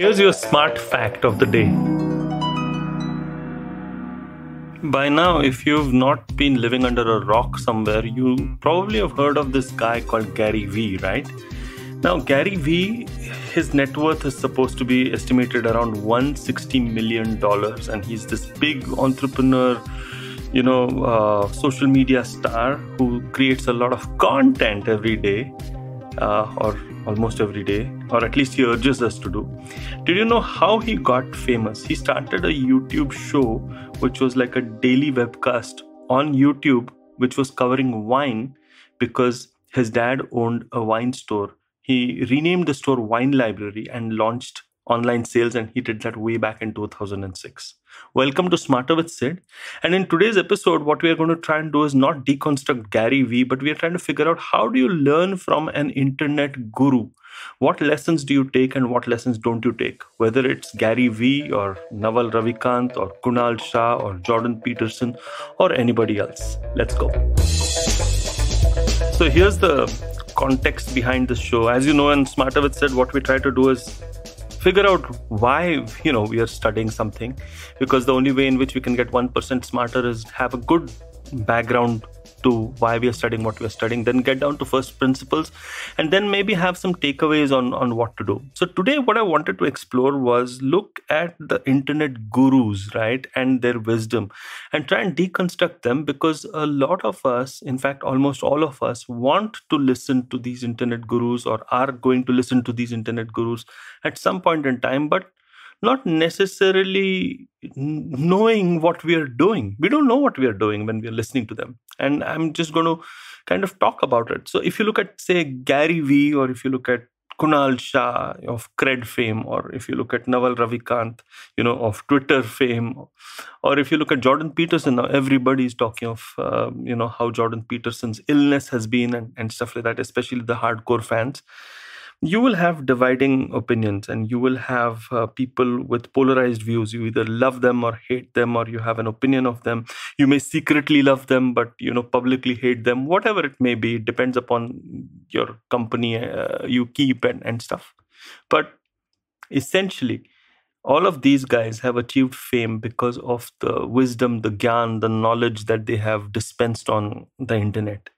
Here's your smart fact of the day. By now, if you've not been living under a rock somewhere, you probably have heard of this guy called Gary Vee, right? Now, Gary Vee, his net worth is supposed to be estimated around $160 million, and he's this big entrepreneur, you know, uh, social media star who creates a lot of content every day, uh, or almost every day, or at least he urges us to do. Did you know how he got famous? He started a YouTube show which was like a daily webcast on YouTube, which was covering wine because his dad owned a wine store. He renamed the store Wine Library and launched online sales, and he did that way back in 2006. Welcome to Smarter with Sid. And in today's episode, what we are going to try and do is not deconstruct Gary Vee, but we are trying to figure out how do you learn from an internet guru? What lessons do you take and what lessons don't you take? Whether it's Gary Vee or Naval Ravikant or Kunal Shah or Jordan Peterson or anybody else. Let's go. So here's the context behind the show. As you know, and Smarter with Sid, what we try to do is figure out why you know we are studying something because the only way in which we can get 1% smarter is have a good background to why we are studying what we are studying then get down to first principles and then maybe have some takeaways on on what to do. So today what i wanted to explore was look at the internet gurus right and their wisdom and try and deconstruct them because a lot of us in fact almost all of us want to listen to these internet gurus or are going to listen to these internet gurus at some point in time but not necessarily knowing what we are doing. We don't know what we are doing when we are listening to them. And I'm just going to kind of talk about it. So if you look at, say, Gary Vee, or if you look at Kunal Shah of Cred fame, or if you look at Naval Ravikant, you know, of Twitter fame, or if you look at Jordan Peterson, now everybody is talking of, uh, you know, how Jordan Peterson's illness has been and, and stuff like that, especially the hardcore fans you will have dividing opinions and you will have uh, people with polarized views. You either love them or hate them or you have an opinion of them. You may secretly love them but you know publicly hate them. Whatever it may be it depends upon your company uh, you keep and, and stuff. But essentially all of these guys have achieved fame because of the wisdom the gyan the knowledge that they have dispensed on the internet.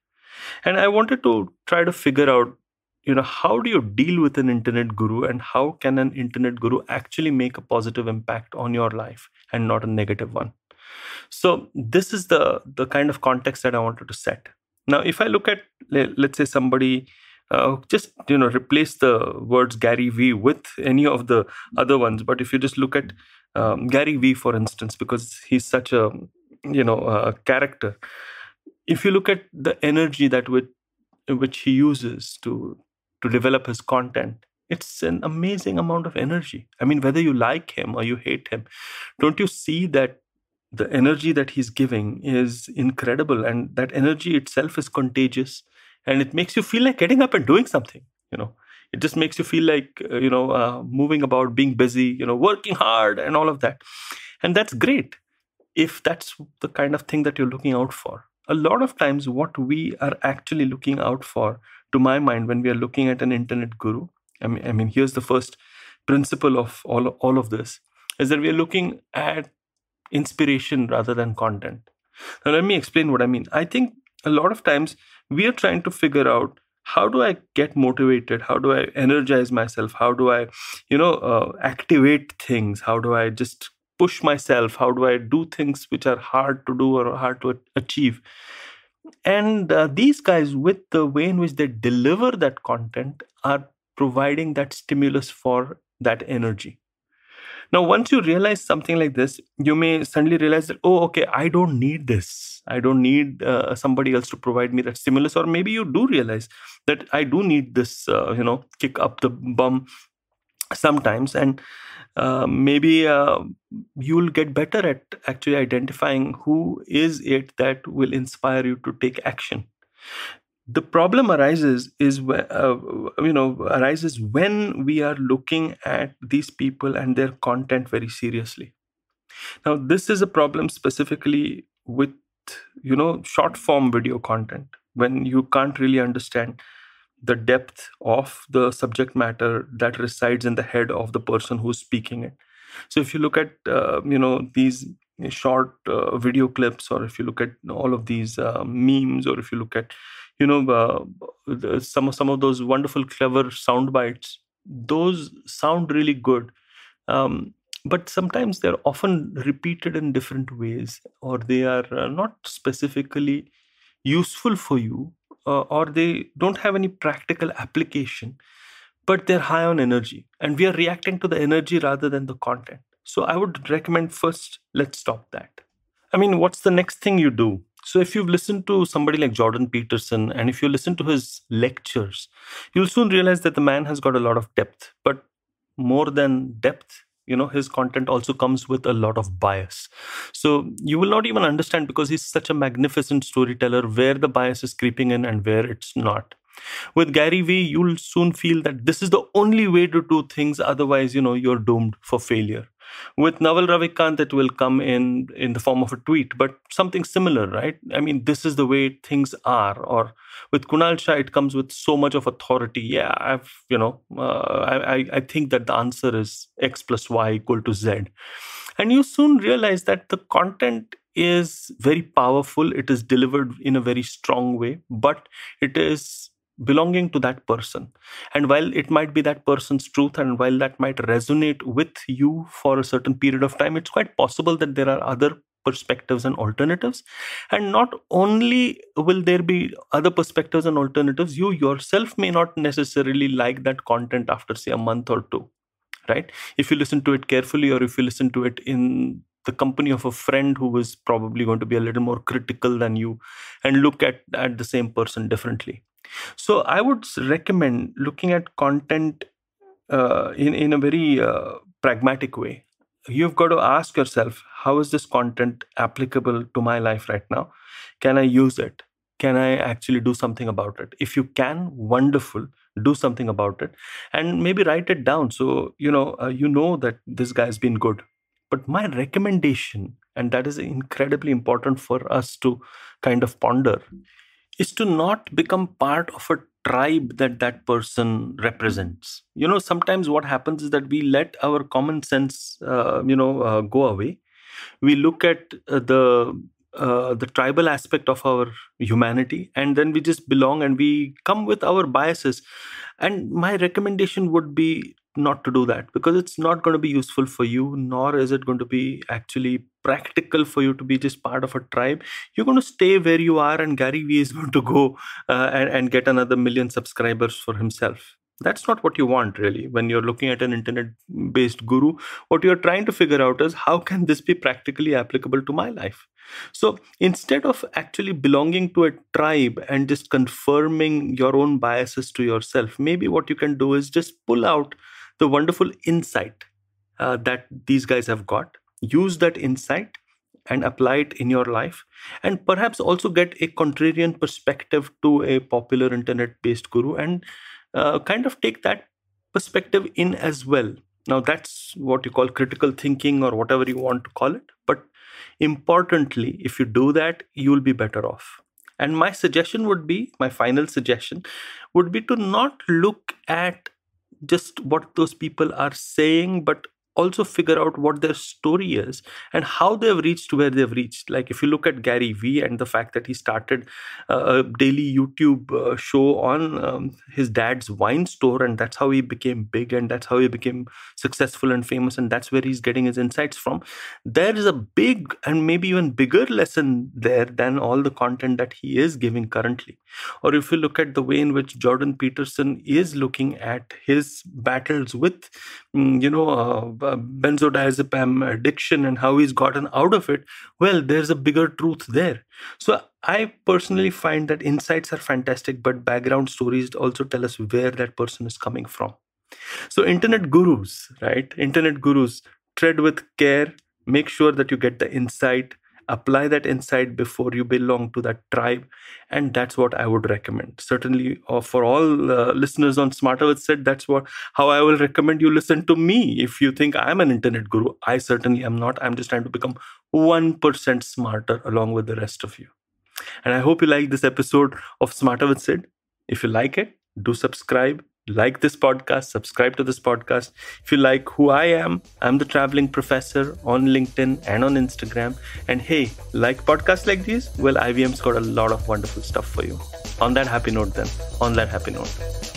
And i wanted to try to figure out you know how do you deal with an internet guru and how can an internet guru actually make a positive impact on your life and not a negative one? So this is the the kind of context that i wanted to set. Now if i look at let's say somebody uh, just you know replace the words gary vee with any of the other ones but if you just look at um, gary vee for instance because he's such a you know a character. If you look at the energy that with which he uses to to develop his content it's an amazing amount of energy. I mean whether you like him or you hate him don't you see that the energy that he's giving is incredible and that energy itself is contagious and it makes you feel like getting up and doing something you know? It just makes you feel like uh, you know uh, moving about being busy you know working hard and all of that. And that's great if that's the kind of thing that you're looking out for. A lot of times what we are actually looking out for to my mind when we are looking at an internet guru i mean i mean here's the first principle of all all of this is that we are looking at inspiration rather than content. Now let me explain what i mean. I think a lot of times we are trying to figure out how do i get motivated? How do i energize myself? How do i you know uh, activate things? How do i just push myself? How do i do things which are hard to do or hard to achieve and uh, these guys with the way in which they deliver that content are providing that stimulus for that energy. Now once you realize something like this you may suddenly realize that oh okay i don't need this. I don't need uh, somebody else to provide me that stimulus. Or maybe you do realize that i do need this uh, you know kick up the bum sometimes and uh, maybe uh, you'll get better at actually identifying who is it that will inspire you to take action. The problem arises is uh, you know arises when we are looking at these people and their content very seriously. Now this is a problem specifically with you know short form video content when you can't really understand the depth of the subject matter that resides in the head of the person who's speaking it. So if you look at uh, you know these short uh, video clips, or if you look at all of these uh, memes, or if you look at you know uh, some some of those wonderful, clever sound bites, those sound really good. Um, but sometimes they're often repeated in different ways, or they are uh, not specifically useful for you, uh, or they don't have any practical application but they're high on energy. And we are reacting to the energy rather than the content. So i would recommend first let's stop that. I mean what's the next thing you do? So if you've listened to somebody like jordan peterson and if you listen to his lectures you'll soon realize that the man has got a lot of depth but more than depth you know his content also comes with a lot of bias so you will not even understand because he's such a magnificent storyteller where the bias is creeping in and where it's not with Gary Vee, you'll soon feel that this is the only way to do things. Otherwise, you know, you're doomed for failure. With Naval Ravikant, it will come in in the form of a tweet, but something similar, right? I mean, this is the way things are. Or with Kunal Shah, it comes with so much of authority. Yeah, I've, you know, uh, I, I think that the answer is X plus Y equal to Z. And you soon realize that the content is very powerful. It is delivered in a very strong way, but it is belonging to that person. And while it might be that person's truth, and while that might resonate with you for a certain period of time, it's quite possible that there are other perspectives and alternatives. And not only will there be other perspectives and alternatives, you yourself may not necessarily like that content after, say, a month or two, right? If you listen to it carefully, or if you listen to it in the company of a friend who is probably going to be a little more critical than you and look at, at the same person differently so I would recommend looking at content uh, in in a very uh, pragmatic way. You've got to ask yourself, how is this content applicable to my life right now? Can I use it? Can I actually do something about it? If you can, wonderful. Do something about it, and maybe write it down so you know uh, you know that this guy has been good. But my recommendation, and that is incredibly important for us to kind of ponder, is to not become part of a tribe that that person represents. You know sometimes what happens is that we let our common sense uh, you know uh, go away. We look at uh, the uh, the tribal aspect of our humanity and then we just belong and we come with our biases. And my recommendation would be not to do that because it's not going to be useful for you nor is it going to be actually practical for you to be just part of a tribe. You're going to stay where you are and gary vee is going to go uh, and, and get another million subscribers for himself. That's not what you want really when you're looking at an internet based guru. What you're trying to figure out is how can this be practically applicable to my life? So instead of actually belonging to a tribe and just confirming your own biases to yourself maybe what you can do is just pull out the wonderful insight uh, that these guys have got. Use that insight and apply it in your life, and perhaps also get a contrarian perspective to a popular internet based guru and uh, kind of take that perspective in as well. Now, that's what you call critical thinking or whatever you want to call it. But importantly, if you do that, you will be better off. And my suggestion would be my final suggestion would be to not look at just what those people are saying, but also figure out what their story is and how they've reached where they've reached. Like if you look at Gary Vee and the fact that he started a daily YouTube uh, show on um, his dad's wine store, and that's how he became big, and that's how he became successful and famous, and that's where he's getting his insights from. There is a big and maybe even bigger lesson there than all the content that he is giving currently. Or if you look at the way in which Jordan Peterson is looking at his battles with, you know, uh, benzodiazepam addiction and how he's gotten out of it, well, there's a bigger truth there. So I personally find that insights are fantastic, but background stories also tell us where that person is coming from. So, internet gurus, right? Internet gurus tread with care, make sure that you get the insight, apply that insight before you belong to that tribe and that's what i would recommend. Certainly uh, for all uh, listeners on smarter with sid that's what how i will recommend you listen to me. If you think i'm an internet guru i certainly am not. I'm just trying to become 1% smarter along with the rest of you. And i hope you like this episode of smarter with sid if you like it do subscribe like this podcast, subscribe to this podcast. If you like who I am, I'm the traveling professor on LinkedIn and on Instagram. And hey, like podcasts like these? Well, IVM's got a lot of wonderful stuff for you. On that happy note, then, on that happy note.